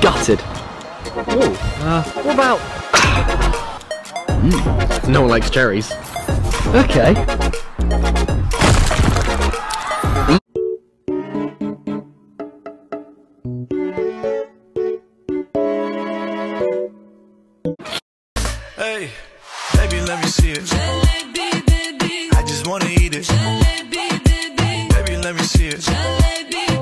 Gutted. Ooh, uh, what about... Mm, no one likes cherries. Okay. Hey, baby, let me see it. I just wanna eat it. Baby, let me see it. No,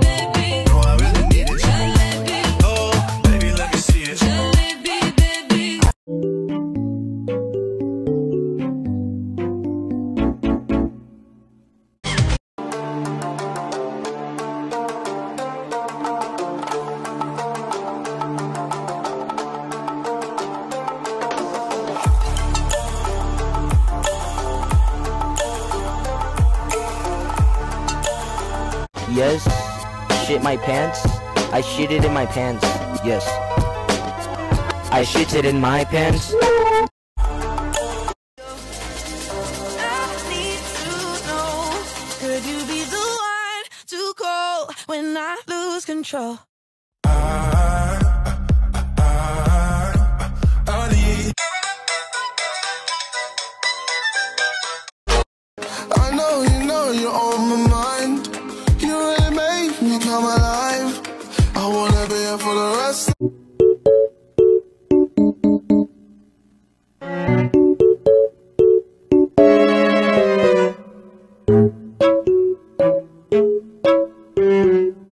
Yes. Shit my pants. I shit it in my pants. Yes. I shit it in my pants. I need to know, could you be the one to call when I lose control? I know you just